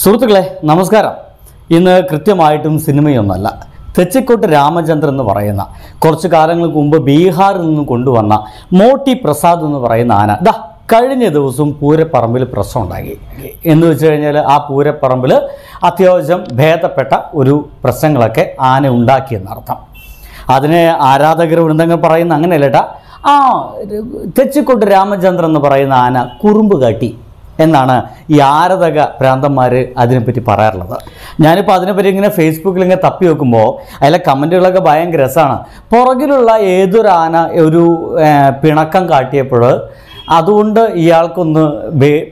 സുഹൃത്തുക്കളെ നമസ്കാരം. ഇന്ന് കൃത്യമായിട്ടും സിനിമയൊന്നല്ല. തെച്ചിക്കോട്ട് രാമചന്ദ്രൻ എന്ന് പറയുന്ന കുറച്ച് കാലങ്ങൾക്ക് മുമ്പ് ബീഹാറിൽ നിന്ന് കൊണ്ടുവന്ന മോട്ടി പ്രസാദ് എന്ന് പറയുന്ന ആന. ദാ കഴിഞ്ഞ ദിവസം പൂരപ്പറമ്പിൽ പ്രശ്നം ഉണ്ടാക്കി എന്ന് വെച്ച് കഴിഞ്ഞാൽ ആ പൂരപ്പറമ്പിൽ അത്യാവശ്യം ഭേദപ്പെട്ട ഒരു പ്രശ്നങ്ങളൊക്കെ ആന ഉണ്ടാക്കിയെന്നർത്ഥം അതിനെ ആരാധകർ വൃന്ദങ്ങൾ പറയുന്ന അങ്ങനെയല്ലേട്ടാ ആ തെച്ചിക്കോട്ട് രാമചന്ദ്രൻ എന്ന് പറയുന്ന ആന കുറുമ്പ് കാട്ടി. എന്നാണ് ഈ ആരതക പ്രാന്തന്മാർ അതിനെപ്പറ്റി പറയാറുള്ളത്. ഞാനിപ്പോൾ അതിനെപ്പറ്റി ഇങ്ങനെ ഫേസ്ബുക്കിൽ ഇങ്ങനെ തപ്പി നോക്കുമ്പോൾ അതിലെ കമന്റുകളൊക്കെ ഭയങ്കര രസമാണ് പുറകിലുള്ള ഏതൊരു ആന ഒരു പിണക്കം കാട്ടിയപ്പോൾ അതുകൊണ്ട് ഇയാൾക്കൊന്ന്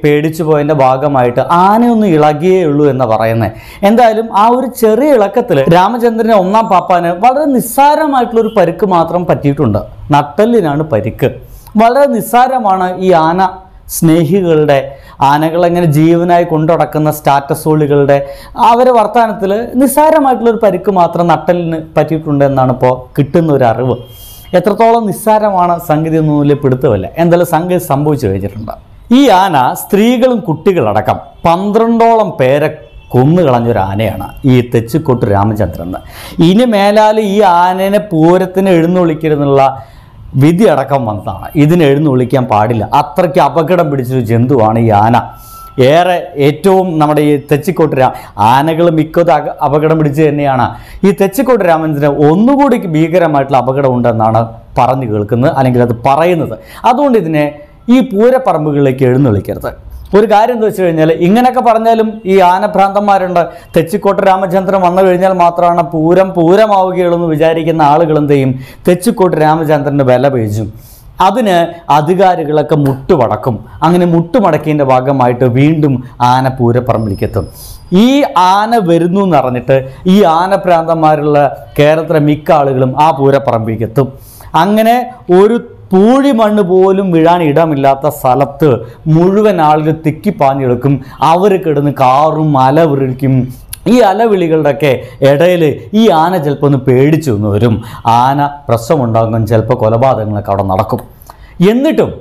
പേടിച്ചു പോയതിന്റെ ഭാഗമായിട്ട് ആനയൊന്നും ഇളകിയേ ഉള്ളൂ എന്ന് പറയുന്നത് എന്തായാലും ആ ഒരു ചെറിയ ഇളക്കത്തിൽ രാമചന്ദ്രനെ ഒന്നാം പാപ്പാന് വളരെ നിസ്സാരമായിട്ടുള്ള ഒരു പരിക്ക് മാത്രം പറ്റിയിട്ടുണ്ട്. നട്ടല്ലിനാണ് പരിക്ക്. വളരെ നിസ്സാരമാണ് ഈ ആന സ്നേഹികളുടെ ആനകളെങ്ങനെ ജീവനായി കൊണ്ടുനടക്കുന്ന സ്റ്റാറ്റസോളുകളുടെ അവരെ വർത്തമാനത്തിൽ നിസ്സാരമായിട്ടുള്ളൊരു പരിക്ക് മാത്രം നട്ടലിന് പറ്റിയിട്ടുണ്ട് എന്നാണ് ഇപ്പോൾ കിട്ടുന്ന ഒരു അറിവ്. എത്രത്തോളം നിസ്സാരമാണ് സംഗതി ഒന്നും പിടുത്തമല്ല. എന്തായാലും സംഗതി സംഭവിച്ചു കഴിഞ്ഞിട്ടുണ്ട്. ഈ ആന സ്ത്രീകളും കുട്ടികളടക്കം പന്ത്രണ്ടോളം പേരെ കൊന്നുകളഞ്ഞൊരു ആനയാണ് ഈ തെച്ചിക്കോട്ട് രാമചന്ദ്രൻ. ഇനി മേലാൽ ഈ ആനേനെ പൂരത്തിന് എഴുന്നള്ളിക്കരുന്നുള്ള വിധി അടക്കം വന്നതാണ്. ഇതിന് എഴുന്നള്ളിക്കാൻ പാടില്ല. അത്രയ്ക്ക് അപകടം പിടിച്ചൊരു ജന്തുവാണ് ഈ ആന. ഏറെ ഏറ്റവും നമ്മുടെ ഈ തെച്ചിക്കോട്ട് രാ ആനകൾ മിക്കത് അപകടം പിടിച്ച് തന്നെയാണ്. ഈ തെച്ചിക്കോട്ട് രാമചന്ദ്രൻ ഒന്നുകൂടി ഭീകരമായിട്ടുള്ള അപകടമുണ്ടെന്നാണ് പറഞ്ഞു കേൾക്കുന്നത് അല്ലെങ്കിൽ അത് പറയുന്നത്. അതുകൊണ്ട് ഇതിനെ ഈ പൂരപ്പറമ്പുകളിലേക്ക് എഴുന്നള്ളിക്കരുത് ഒരു കാര്യം എന്താ വെച്ച് കഴിഞ്ഞാൽ ഇങ്ങനെയൊക്കെ പറഞ്ഞാലും ഈ ആനഭ്രാന്തന്മാരുണ്ട്. തെച്ചിക്കോട്ട രാമചന്ദ്രൻ വന്നു കഴിഞ്ഞാൽ മാത്രമാണ് പൂരം പൂരമാവുകയുള്ളൂ എന്ന് വിചാരിക്കുന്ന ആളുകൾ എന്ത് ചെയ്യും? തെച്ചിക്കോട്ട് രാമചന്ദ്രന്റെ വില പേജും. അതിന് അധികാരികളൊക്കെ മുട്ടുമടക്കും അങ്ങനെ മുട്ടുമടക്കിയതിന്റെ ഭാഗമായിട്ട് വീണ്ടും ആന പൂരപ്പറമ്പിലേക്കെത്തും ഈ ആന വരുന്നു എന്ന് പറഞ്ഞിട്ട് ഈ ആനഭ്രാന്തന്മാരുള്ള കേരളത്തിലെ മിക്ക ആളുകളും ആ പൂരപ്പറമ്പിലേക്ക് എത്തും അങ്ങനെ ഒരു പൂഴി മണ്ണ് പോലും വീഴാൻ ഇടമില്ലാത്ത സ്ഥലത്ത് മുഴുവൻ ആളുകൾ തിക്കിപ്പാഞ്ഞെടുക്കും. അവർ കിടന്ന് കാറും അലവിളിക്കും ഈ അലവിളികളുടെയൊക്കെ ഇടയിൽ ഈ ആന ചിലപ്പോൾ ഒന്ന് പേടിച്ചു എന്ന് വരും. ആന പ്രശ്നമുണ്ടാകും ചിലപ്പോൾ കൊലപാതകങ്ങളൊക്കെ അവിടെ നടക്കും. എന്നിട്ടും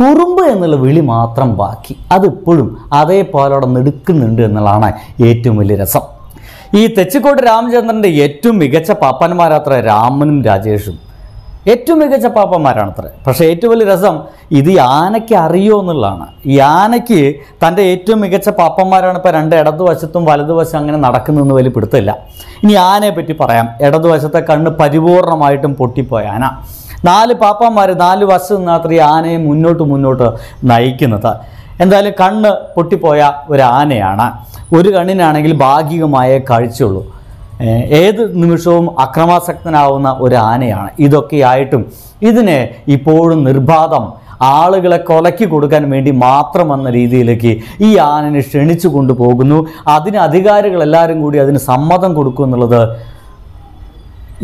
കുറുമ്പ് എന്നുള്ള വിളി മാത്രം ബാക്കി. അതിപ്പോഴും അതേപോലെ അവിടെ നിൽക്കുന്നുണ്ട് എന്നുള്ളതാണ് ഏറ്റവും വലിയ രസം. ഈ തെച്ചിക്കോട്ട് രാമചന്ദ്രന്റെ ഏറ്റവും മികച്ച പാപ്പന്മാരാത്ര രാമനും രാജേഷും. ഏറ്റവും മികച്ച പാപ്പന്മാരാണത്ര. പക്ഷേ ഏറ്റവും വലിയ രസം ഇത് ആനയ്ക്ക് അറിയോ എന്നുള്ളതാണ്. ഈ ആനയ്ക്ക് തന്റെ ഏറ്റവും മികച്ച പാപ്പന്മാരാണ് ഇപ്പോൾ രണ്ട് ഇടതുവശത്തും വലതുവശം അങ്ങനെ നടക്കുന്നതെന്ന് വലിയ പിടുത്തമില്ല. ഇനി ആനയെ പറ്റി പറയാം. ഇടതുവശത്തെ കണ്ണ് പരിപൂർണമായിട്ടും പൊട്ടിപ്പോയ ആന. നാല് പാപ്പന്മാർ നാല് വശത്ത് നിന്നാത്ര ഈ ആനയെ മുന്നോട്ട് മുന്നോട്ട് നയിക്കുന്നത്. എന്തായാലും കണ്ണ് പൊട്ടിപ്പോയ ഒരു ആനയാണ്. ഒരു കണ്ണിനാണെങ്കിൽ ഭാഗികമായ കാഴ്ചയുള്ളൂ. ഏത് നിമിഷവും അക്രമാസക്തനാവുന്ന ഒരു ആനയാണ് ഇതൊക്കെയായിട്ടും ഇതിനെ ഇപ്പോഴും നിർബാധം ആളുകളെ കൊലക്കി കൊടുക്കാൻ വേണ്ടി മാത്രം എന്ന രീതിയിലേക്ക് ഈ ആനനെ ക്ഷണിച്ചു കൊണ്ടുപോകുന്നു. അതിന് അധികാരികൾ എല്ലാവരും കൂടി അതിന് സമ്മതം കൊടുക്കും എന്നുള്ളത്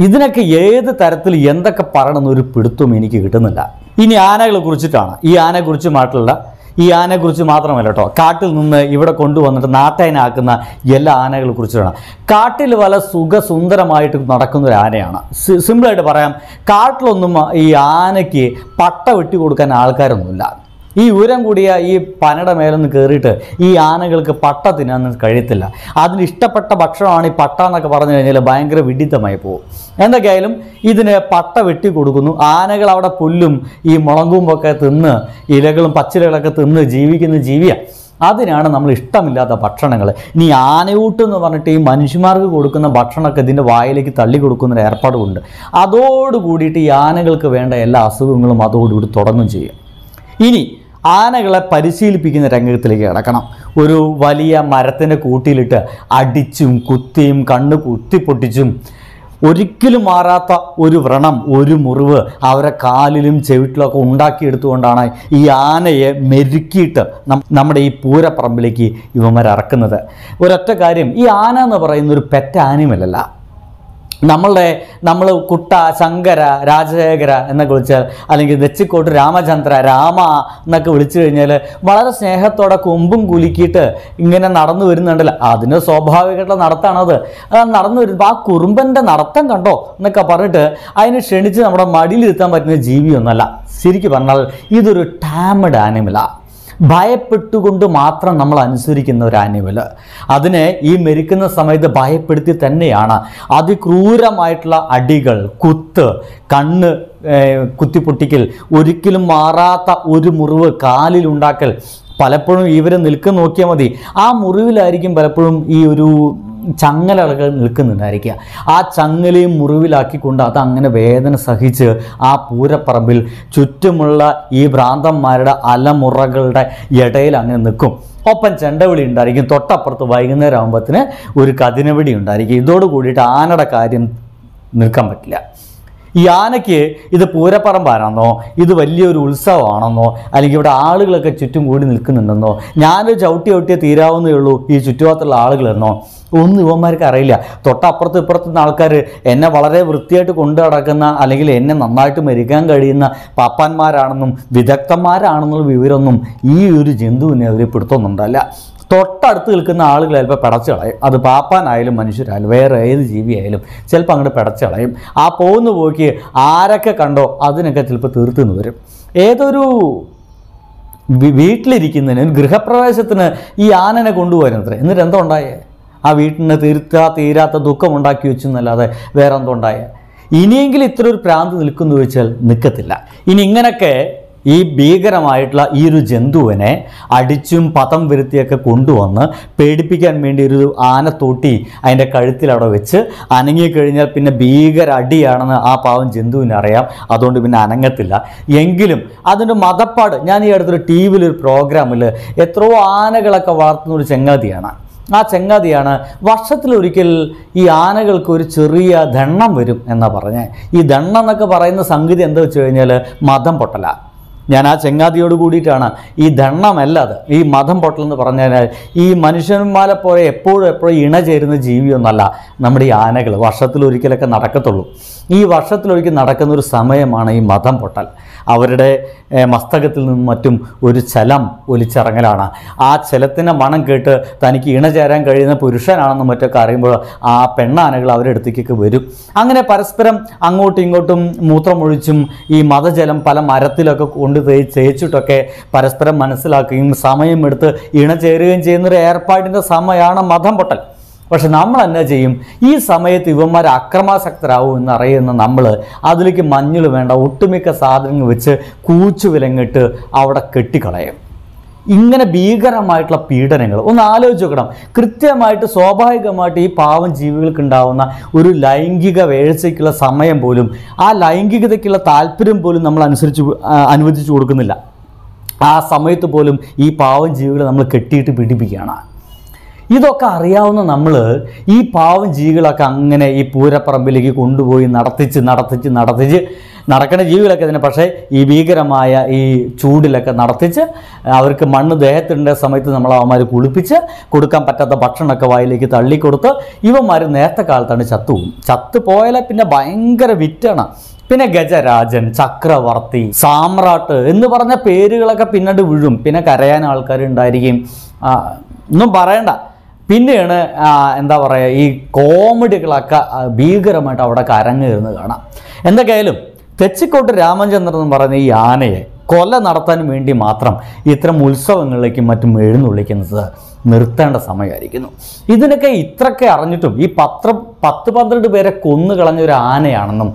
ഇതിനൊക്കെ ഏത് തരത്തിൽ എന്തൊക്കെ പറയണമെന്നൊരു പിടുത്തവും എനിക്ക് കിട്ടുന്നില്ല. ഇനി ആനകളെ കുറിച്ചിട്ടാണ്. ഈ ആനയെ കുറിച്ചുമായിട്ടുള്ള ഈ ആനയെക്കുറിച്ച് മാത്രമല്ല കേട്ടോ കാട്ടിൽ നിന്ന് ഇവിടെ കൊണ്ടുവന്നിട്ട് നാട്ടേനാക്കുന്ന എല്ലാ ആനകളെ കുറിച്ചിട്ടാണ്. കാട്ടിൽ വല സുഖസുന്ദരമായിട്ട് നടക്കുന്ന ഒരു ആനയാണ് സിമ്പിളായിട്ട് പറയാം കാട്ടിലൊന്നും ഈ ആനയ്ക്ക് പട്ട വെട്ടി കൊടുക്കാൻ ആൾക്കാരൊന്നുമില്ല. ഈ ഉയരം കൂടിയ ഈ പനയുടെ മേലൊന്ന് കയറിയിട്ട് ഈ ആനകൾക്ക് പട്ട തിന്നാൻ കഴിയത്തില്ല. അതിന് ഇഷ്ടപ്പെട്ട ഭക്ഷണമാണ് ഈ പട്ട എന്നൊക്കെ പറഞ്ഞു കഴിഞ്ഞാൽ ഭയങ്കര വിഡിത്തമായി പോകും. എന്തൊക്കെയായാലും ഇതിന് പട്ട വെട്ടി കൊടുക്കുന്നു. ആനകൾ അവിടെ പുല്ലും ഈ മുളങ്കുമ്പൊക്കെ തിന്ന് ഇലകളും പച്ചിലകളൊക്കെ തിന്ന് ജീവിക്കുന്ന ജീവിയാണ് അതിനാണ് നമ്മൾ ഇഷ്ടമില്ലാത്ത ഭക്ഷണങ്ങൾ. ഇനി ആനയൂട്ട് എന്ന് പറഞ്ഞിട്ട് ഈ മനുഷ്യന്മാർക്ക് കൊടുക്കുന്ന ഭക്ഷണമൊക്കെ ഇതിന്റെ വായിലേക്ക് തള്ളി കൊടുക്കുന്നൊരു ഏർപ്പാടുമുണ്ട്. അതോടുകൂടിയിട്ട് ഈ ആനകൾക്ക് വേണ്ട എല്ലാ അസുഖങ്ങളും അതോടുകൂടി തുടങ്ങും ചെയ്യും. ഇനി ആനകളെ പരിശീലിപ്പിക്കുന്ന രംഗത്തിലേക്ക് കിടക്കണം. ഒരു വലിയ മരത്തിന്റെ കൂട്ടിയിലിട്ട് അടിച്ചും കുത്തിയും കണ്ണ് കുത്തിപ്പൊട്ടിച്ചും ഒരിക്കലും മാറാത്ത ഒരു വ്രണം ഒരു മുറിവ് അവരെ കാലിലും ചെവിട്ടിലൊക്കെ ഉണ്ടാക്കിയെടുത്തുകൊണ്ടാണ് ഈ ആനയെ മെരുക്കിയിട്ട് നമ്മുടെ ഈ പൂരപ്പറമ്പിലേക്ക് ഇവന്മാർ ഇറക്കുന്നത് ഒരൊറ്റ കാര്യം ഈ ആന എന്ന് പറയുന്ന ഒരു പെറ്റ ആനിമലല്ല നമ്മളുടെ നമ്മൾ കുട്ട ശങ്കര രാജശേഖര എന്നൊക്കെ വിളിച്ചാൽ അല്ലെങ്കിൽ നെച്ചിക്കോട്ട് രാമചന്ദ്ര രാമ എന്നൊക്കെ വിളിച്ചു കഴിഞ്ഞാൽ വളരെ സ്നേഹത്തോടെ കൊമ്പും കുലുക്കിയിട്ട് ഇങ്ങനെ നടന്നു വരുന്നുണ്ടല്ലോ. അതിന് സ്വാഭാവികമായിട്ടുള്ള നടത്താണത്. നടന്നു വരുമ്പോൾ ആ കുറുമ്പന്റെ നടത്തം കണ്ടോ എന്നൊക്കെ പറഞ്ഞിട്ട് അതിനെ ക്ഷണിച്ച് നമ്മുടെ മടിയിലിരുത്താൻ പറ്റുന്ന ജീവിയൊന്നല്ല. ശരിക്കും പറഞ്ഞാൽ ഇതൊരു ടാമഡ് ആനിമലാണ് ഭയപ്പെട്ടുകൊണ്ട് മാത്രം നമ്മൾ അനുസരിക്കുന്ന ഒരു ആനിമൽ അതിനെ ഈ മെരുക്കുന്ന സമയത്ത് ഭയപ്പെടുത്തി തന്നെയാണ്. അതിക്രൂരമായിട്ടുള്ള അടികൾ കുത്ത് കണ്ണ് കുത്തിപ്പൊട്ടിക്കൽ ഒരിക്കലും മാറാത്ത ഒരു മുറിവ് കാലിലുണ്ടാക്കൽ പലപ്പോഴും ഇവർ നിൽക്കുന്ന നോക്കിയാൽ മതി. ആ മുറിവിലായിരിക്കും പലപ്പോഴും ഈ ഒരു ചങ്ങലകൾ നിൽക്കുന്നുണ്ടായിരിക്കുക. ആ ചങ്ങലയും മുറിവിലാക്കിക്കൊണ്ട് അത് അങ്ങനെ വേദന സഹിച്ച് ആ പൂരപ്പറമ്പിൽ ചുറ്റുമുള്ള ഈ ഭ്രാന്തന്മാരുടെ അലമുറകളുടെ ഇടയിൽ അങ്ങനെ നിൽക്കും. ഒപ്പം ചെണ്ടവിളി ഉണ്ടായിരിക്കും. തൊട്ടപ്പുറത്ത് വൈകുന്നേരം ആകുമ്പോഴത്തിന് ഒരു കതിനവിടി ഉണ്ടായിരിക്കും. ഇതോട് കൂടിയിട്ട് ആനയുടെ കാര്യം നിൽക്കാൻ പറ്റില്ല. ഈ ആനയ്ക്ക് ഇത് പൂരപ്പറമ്പാണെന്നോ ഇത് വലിയൊരു ഉത്സവമാണെന്നോ? അല്ലെങ്കിൽ ഇവിടെ ആളുകളൊക്കെ ചുറ്റും കൂടി നിൽക്കുന്നുണ്ടെന്നോ? ഞാനൊരു ചവിട്ടി ചവിട്ടിയേ തീരാവുന്നേ ഉള്ളൂ ഈ ചുറ്റുഭാഗത്തുള്ള ആളുകളെന്നോ? ഒന്നും ഇവന്മാർക്ക് അറിയില്ല. തൊട്ടപ്പുറത്ത് ഇപ്പുറത്തുനിന്ന് ആൾക്കാർ എന്നെ വളരെ വൃത്തിയായിട്ട് കൊണ്ടു നടക്കുന്ന അല്ലെങ്കിൽ എന്നെ നന്നായിട്ട് മരിക്കാൻ കഴിയുന്ന പാപ്പാന്മാരാണെന്നും വിദഗ്ധന്മാരാണെന്നുള്ള വിവരമൊന്നും ഈ ഒരു ജന്തുവിനെ അവർ പിടുത്തൊന്നുണ്ടല്ല. തൊട്ടടുത്ത് നിൽക്കുന്ന ആളുകൾ ചിലപ്പോൾ പിടച്ച് അത് പാപ്പാനായാലും മനുഷ്യരായാലും വേറെ ഏത് ജീവിയായാലും ചിലപ്പോൾ അങ്ങോട്ട് പിടച്ച് ആ പോകുന്ന പോക്കി ആരൊക്കെ കണ്ടോ അതിനൊക്കെ ചിലപ്പോൾ തീർത്തുനിന്ന് വരും. ഏതൊരു വീട്ടിലിരിക്കുന്നതിന് ഒരു ഗൃഹപ്രവേശത്തിന് ഈ ആനനെ കൊണ്ടുപോയിരുന്നത്രേ എന്നിട്ട് എന്തോ ഉണ്ടായേ? ആ വീട്ടിന് തീർത്താ തീരാത്ത ദുഃഖം ഉണ്ടാക്കി വെച്ചു എന്നല്ലാതെ വേറെ എന്തോ ഉണ്ടായേ? ഇനിയെങ്കിലും ഇത്ര ഒരു പ്രാന്ത് നിൽക്കുന്നു വെച്ചാൽ നിൽക്കത്തില്ല. ഇനി ഇങ്ങനൊക്കെ ഈ ഭീകരമായിട്ടുള്ള ഈ ഒരു ജന്തുവിനെ അടിച്ചും പതം വരുത്തിയൊക്കെ കൊണ്ടുവന്ന് പേടിപ്പിക്കാൻ വേണ്ടി ഒരു ആനത്തോട്ടി അതിന്റെ കഴുത്തിൽ അവിടെ വെച്ച് അനങ്ങിക്കഴിഞ്ഞാൽ പിന്നെ ഭീകര അടിയാണെന്ന് ആ പാവം ജന്തുവിന് അറിയാം. അതുകൊണ്ട് പിന്നെ അനങ്ങത്തില്ല. എങ്കിലും അതിന്റെ മതപ്പാട് ഞാൻ ഈ അടുത്തൊരു ടി വിയിലൊരു പ്രോഗ്രാമിൽ എത്രയോ ആനകളൊക്കെ വളർത്തുന്ന ഒരു ചെങ്ങാതിയാണ്. ആ ചെങ്ങാതിയാണ് വർഷത്തിലൊരിക്കൽ ഈ ആനകൾക്ക് ഒരു ചെറിയ ദണ്ണം വരും എന്നാണ് പറഞ്ഞത് ഈ ദണ്ണം എന്നൊക്കെ പറയുന്ന സംഗതി എന്താ വെച്ച് കഴിഞ്ഞാൽ മതം പൊട്ടല ഞാൻ ആ ചെങ്ങാതിയോട് കൂടിയിട്ടാണ്. ഈ ദണ്ണമല്ല അത് ഈ മതം പൊട്ടലെന്ന് പറഞ്ഞാൽ ഈ മനുഷ്യന്മാരെ പോലെ എപ്പോഴും എപ്പോഴും ഇണ ചേരുന്ന ജീവിയൊന്നല്ല നമ്മുടെ ഈ ആനകൾ. വർഷത്തിലൊരിക്കലൊക്കെ നടക്കത്തുള്ളൂ. ഈ വർഷത്തിലൊരിക്കൽ നടക്കുന്ന ഒരു സമയമാണ് ഈ മതം പൊട്ടൽ. അവരുടെ മസ്തകത്തിൽ നിന്നും മറ്റും ഒരു ചലം ഒലിച്ചിറങ്ങലാണ്. ആ ചലത്തിന്റെ മണം കേട്ട് തനിക്ക് ഇണചേരാൻ കഴിയുന്ന പുരുഷനാണെന്നും മറ്റൊക്കെ അറിയുമ്പോൾ ആ പെണ്ണാനകൾ അടുത്തേക്ക് വരും. അങ്ങനെ പരസ്പരം അങ്ങോട്ടും ഇങ്ങോട്ടും മൂത്രമൊഴിച്ചും ഈ മതജലം പല മരത്തിലൊക്കെ കൊണ്ട് തേച്ചിട്ടൊക്കെ പരസ്പരം മനസ്സിലാക്കുകയും സമയമെടുത്ത് ഇണചേരുകയും ചെയ്യുന്ന ഒരു ഏർപ്പാടിന്റെ സമയമാണ് മതം പൊട്ടൽ. പക്ഷെ നമ്മൾ എന്നാ ചെയ്യും? ഈ സമയത്ത് ഇവന്മാർ അക്രമാസക്തരാകും എന്നറിയുന്ന നമ്മൾ അതിലേക്ക് മഞ്ഞൾ വേണ്ട ഒട്ടുമിക്ക സാധനങ്ങൾ വെച്ച് കൂച്ചു വിലങ്ങിട്ട് അവിടെ കെട്ടിക്കളയും. ഇങ്ങനെ ഭീകരമായിട്ടുള്ള പീഡനങ്ങൾ. ഒന്ന് ആലോചിച്ച് നോക്കണം. കൃത്യമായിട്ട് സ്വാഭാവികമായിട്ട് ഈ പാവം ജീവികൾക്ക് ഉണ്ടാവുന്ന ഒരു ലൈംഗിക വേഴ്ചയ്ക്കുള്ള സമയം പോലും ആ ലൈംഗികതയ്ക്കുള്ള താല്പര്യം പോലും നമ്മൾ അനുസരിച്ച് അനുവദിച്ചു കൊടുക്കുന്നില്ല. ആ സമയത്ത് പോലും ഈ പാവം ജീവികളെ നമ്മൾ കെട്ടിയിട്ട് പീഡിപ്പിക്കുകയാണ്. ഇതൊക്കെ അറിയാവുന്ന നമ്മൾ ഈ പാവം ജീവികളൊക്കെ അങ്ങനെ ഈ പൂരപ്പറമ്പിലേക്ക് കൊണ്ടുപോയി നടത്തിച്ച് നടത്തിച്ച് നടത്തിച്ച് നടക്കുന്ന ജീവികളൊക്കെ തന്നെ പക്ഷേ ഈ ഭീകരമായ ഈ ചൂടിലൊക്കെ നടത്തിച്ച് അവർക്ക് മണ്ണ് ദേഹത്തിന്റെ സമയത്ത് നമ്മൾ അവന്മാർ കുളിപ്പിച്ച് കൊടുക്കാൻ പറ്റാത്ത ഭക്ഷണമൊക്കെ വായിലേക്ക് തള്ളിക്കൊടുത്ത് ഇവന്മാർ നേരത്തെ കാലത്താണ് ചത്തുപോകും ചത്തു പോയാലേ പിന്നെ ഭയങ്കര വിറ്റാണ്. പിന്നെ ഗജരാജൻ ചക്രവർത്തി സാമ്രാട്ട് എന്ന് പറഞ്ഞ പേരുകളൊക്കെ പിന്നീട് വീഴും. പിന്നെ കരയാൻ ആൾക്കാരുണ്ടായിരിക്കും. ഒന്നും പറയണ്ട. പിന്നെയാണ് എന്താ പറയുക ഈ കോമഡികളൊക്കെ ഭീകരമായിട്ട് അവിടെ കരങ്ങേറുന്നത് കാണാം. എന്തൊക്കെയായാലും തെച്ചിക്കോട്ട് രാമചന്ദ്രൻ എന്ന് പറയുന്ന ഈ ആനയെ കൊല നടത്താൻ വേണ്ടി മാത്രം ഇത്തരം ഉത്സവങ്ങളിലേക്കും മറ്റും എഴുന്നള്ളിക്കുന്നത് നിർത്തേണ്ട സമയമായിരിക്കുന്നു. ഇതിനൊക്കെ ഇത്രയൊക്കെ അറിഞ്ഞിട്ടും ഈ പത്ര പത്ത് പന്ത്രണ്ട് പേരെ കൊന്നു കളഞ്ഞ ഒരു ആനയാണെന്നും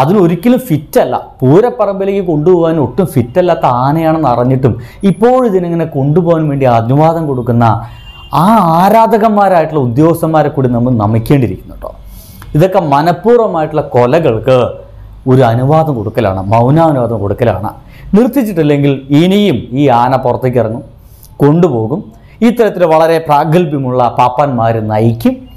അതിനൊരിക്കലും ഫിറ്റല്ല. പൂരപ്പറമ്പിലേക്ക് കൊണ്ടുപോകാൻ ഒട്ടും ഫിറ്റല്ലാത്ത ആനയാണെന്ന് അറിഞ്ഞിട്ടും ഇപ്പോഴും ഇതിനിങ്ങനെ കൊണ്ടുപോകാൻ വേണ്ടി അനുവാദം കൊടുക്കുന്ന ആ ആരാധകന്മാരായിട്ടുള്ള ഉദ്യോഗസ്ഥന്മാരെ കൂടി നമ്മൾ നമിക്കേണ്ടിയിരിക്കുന്നു കേട്ടോ ഇതൊക്കെ മനഃപൂർവമായിട്ടുള്ള കൊലകൾക്ക് ഒരു അനുവാദം കൊടുക്കലാണ് മൗനാനുവാദം കൊടുക്കലാണ്. നിർത്തിച്ചിട്ടില്ലെങ്കിൽ ഇനിയും ഈ ആന പുറത്തേക്ക് ഇറങ്ങും കൊണ്ടുപോകും. ഇത്തരത്തിൽ വളരെ പ്രാഗൽഭ്യമുള്ള പാപ്പാന്മാർ നയിക്കും.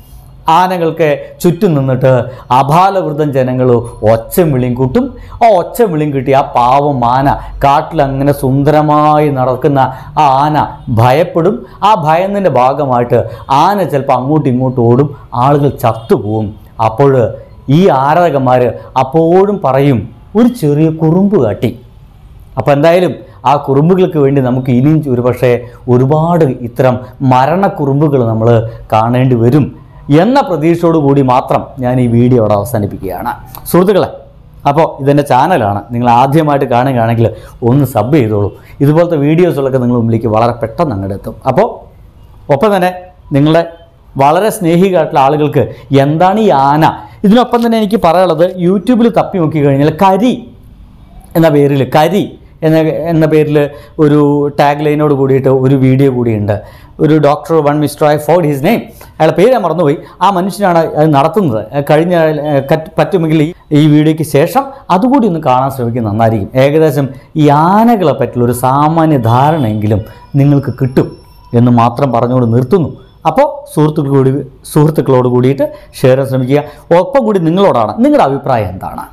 ആനകൾക്ക് ചുറ്റും നിന്നിട്ട് അപാലവൃതം ജനങ്ങൾ ഒച്ച വിളിയും കൂട്ടും. ആ ഒച്ച വിളിയും കിട്ടി ആ പാവം ആന കാട്ടിൽ അങ്ങനെ സുന്ദരമായി നടക്കുന്ന ആ ആന ഭയപ്പെടും. ആ ഭയത്തിന്റെ ഭാഗമായിട്ട് ആന ചിലപ്പോൾ അങ്ങോട്ടും ഇങ്ങോട്ടും ഓടും. ആളുകൾ ചത്തുപോകും അപ്പോൾ ഈ ആരാധകന്മാർ അപ്പോഴും പറയും ഒരു ചെറിയ കുറുമ്പ് കാട്ടി. അപ്പോൾ എന്തായാലും ആ കുറുമ്പുകൾക്ക് വേണ്ടി നമുക്ക് ഇനിയും ഒരുപക്ഷെ ഒരുപാട് ഇത്തരം മരണക്കുറുമ്പുകൾ നമ്മൾ കാണേണ്ടി വരും. എന്ന പ്രതീക്ഷയോടുകൂടി മാത്രം ഞാൻ ഈ വീഡിയോ അവിടെ അവസാനിപ്പിക്കുകയാണ്. സുഹൃത്തുക്കളെ അപ്പോൾ ഇതെന്റെ ചാനലാണ്. നിങ്ങൾ ആദ്യമായിട്ട് കാണുകയാണെങ്കിൽ ഒന്ന് സബ് ചെയ്തോളൂ. ഇതുപോലത്തെ വീഡിയോസുകളൊക്കെ നിങ്ങൾ മുമ്പിലേക്ക് വളരെ പെട്ടെന്ന് അങ്ങോട്ട് എത്തും. അപ്പോൾ ഒപ്പം തന്നെ നിങ്ങളുടെ വളരെ സ്നേഹികളായിട്ടുള്ള ആളുകൾക്ക് എന്താണ് ഈ ആന? ഇതിനൊപ്പം തന്നെ എനിക്ക് പറയാനുള്ളത് യൂട്യൂബിൽ തപ്പി നോക്കി കഴിഞ്ഞാൽ കരി എന്ന പേരിൽ കരി എന്ന എന്ന പേരിൽ ഒരു ടാഗ് ലൈനോട് കൂടിയിട്ട് ഒരു വീഡിയോ കൂടിയുണ്ട്. ഒരു doctor one mister Ford his name അയാളുടെ പേര് മറന്നുപോയി. ആ മനുഷ്യനാണ് അത് നടത്തുന്നത്. കഴിഞ്ഞ പറ്റുമെങ്കിൽ ഈ ഈ വീഡിയോയ്ക്ക് ശേഷം അതുകൂടി ഒന്ന് കാണാൻ ശ്രമിക്കുന്നത് നന്നായിരിക്കും. ഏകദേശം ഈ ആനകളെ പറ്റിയുള്ള ഒരു സാമാന്യ ധാരണയെങ്കിലും നിങ്ങൾക്ക് കിട്ടും എന്ന് മാത്രം പറഞ്ഞുകൊണ്ട് നിർത്തുന്നു. അപ്പോൾ സുഹൃത്തുക്കൾ കൂടി സുഹൃത്തുക്കളോട് കൂടിയിട്ട് ഷെയർ ചെയ്യാൻ ശ്രമിക്കുക. ഒപ്പം കൂടി നിങ്ങളോടാണ് നിങ്ങളുടെ അഭിപ്രായം എന്താണ്?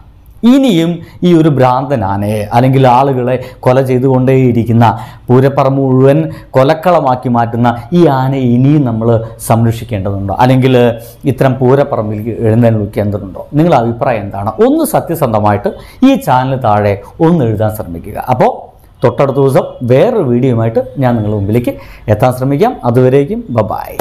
ഇനിയും ഈ ഒരു ഭ്രാന്തനാനെ അല്ലെങ്കിൽ ആളുകളെ കൊല ചെയ്തുകൊണ്ടേയിരിക്കുന്ന പൂരപ്പറമ്പ് മുഴുവൻ കൊലക്കളമാക്കി മാറ്റുന്ന ഈ ആനയെ ഇനിയും നമ്മൾ സംരക്ഷിക്കേണ്ടതുണ്ടോ? അല്ലെങ്കിൽ ഇത്തരം പൂരപ്പറമ്പിൽ എഴുന്നേൽക്കേണ്ടതുണ്ടോ നിങ്ങളുടെ അഭിപ്രായം എന്താണ്? ഒന്ന് സത്യസന്ധമായിട്ട് ഈ ചാനൽ താഴെ ഒന്ന് എഴുതാൻ ശ്രമിക്കുക. അപ്പോൾ തൊട്ടടുത്ത ദിവസം വേറൊരു വീഡിയോയുമായിട്ട് ഞാൻ നിങ്ങളുടെ മുമ്പിലേക്ക് എത്താൻ ശ്രമിക്കാം. അതുവരേക്കും ബബായ്